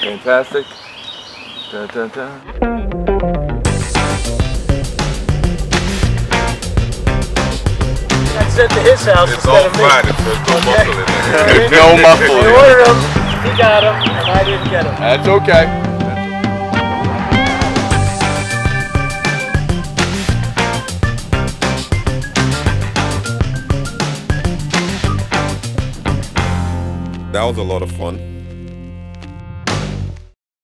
Fantastic. Dun, dun, dun. I sent to his house It's instead all of me. fine if there's no Okay. muscle in there. No muffle. They ordered him, he got him, and I didn't get him. That's okay. That was a lot of fun.